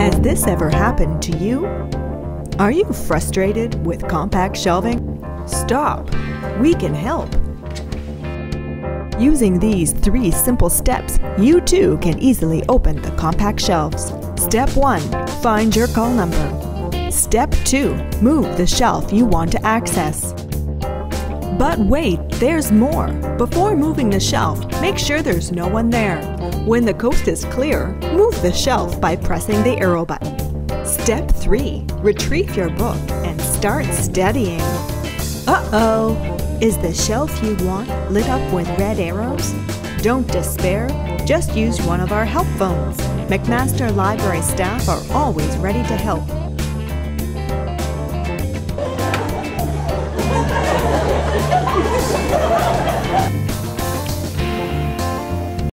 Has this ever happened to you? Are you frustrated with compact shelving? Stop! We can help! Using these three simple steps, you too can easily open the compact shelves. Step 1. Find your call number. Step 2. Move the shelf you want to access. But wait, there's more. Before moving the shelf, make sure there's no one there. When the coast is clear, move the shelf by pressing the arrow button. Step 3. Retrieve your book and start studying. Uh-oh! Is the shelf you want lit up with red arrows? Don't despair, just use one of our help phones. McMaster Library staff are always ready to help.